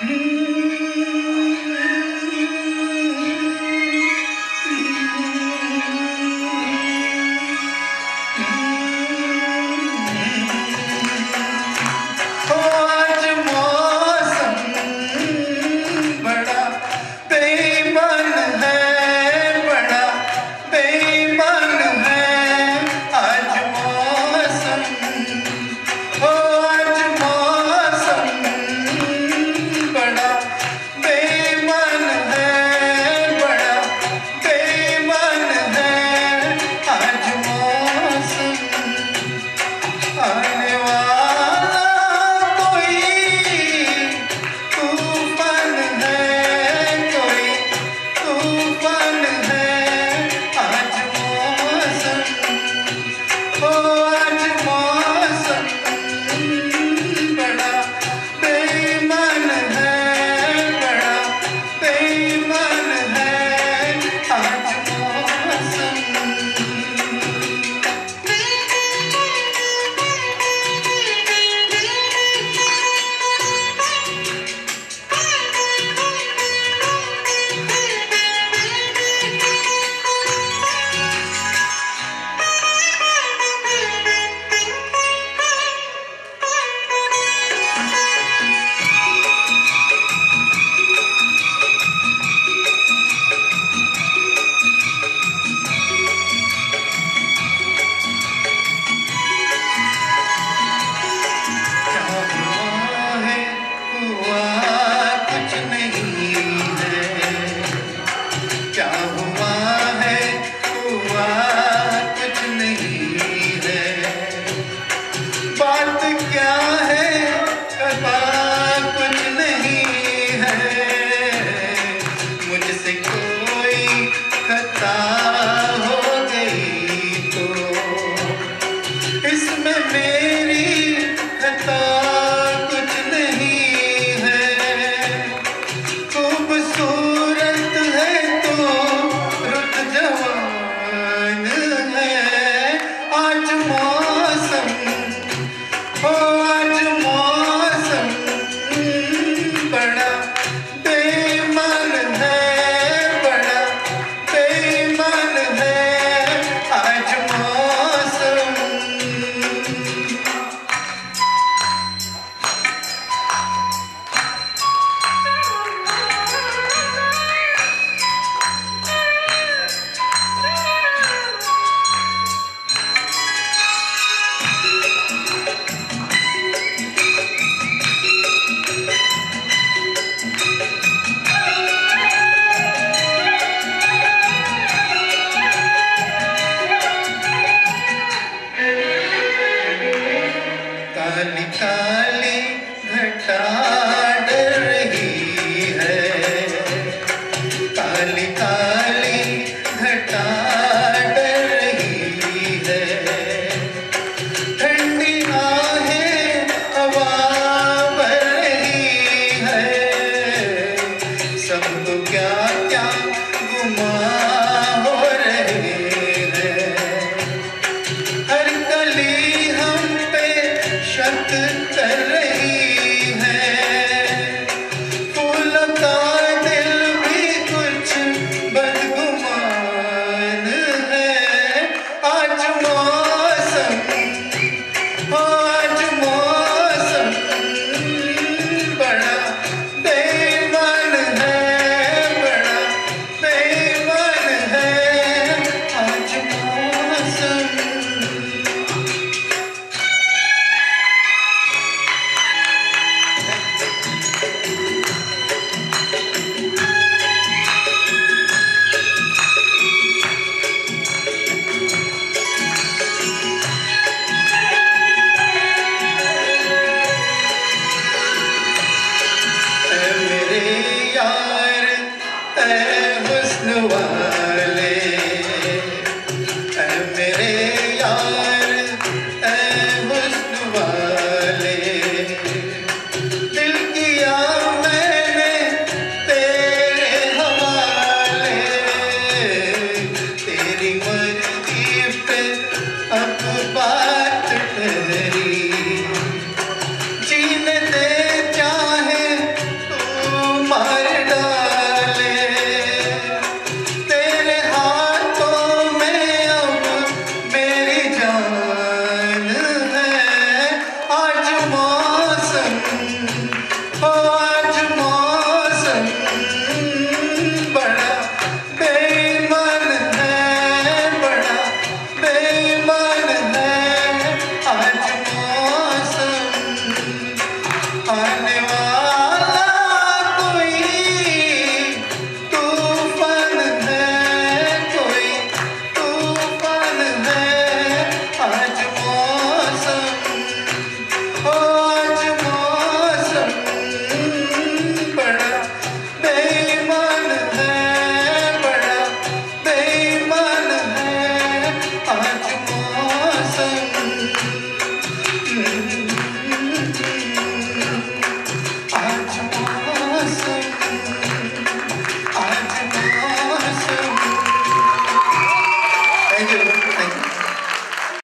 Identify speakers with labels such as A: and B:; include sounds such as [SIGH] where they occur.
A: Mm-hmm. [LAUGHS]